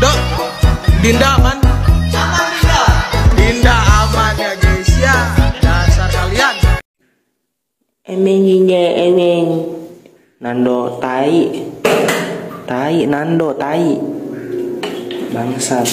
Dok, Dinda aman? Aman Dinda. Dinda aman ya guys ya. Dasar kalian. Emeng inge emeng Nando tai Tai Nando tai Bangsat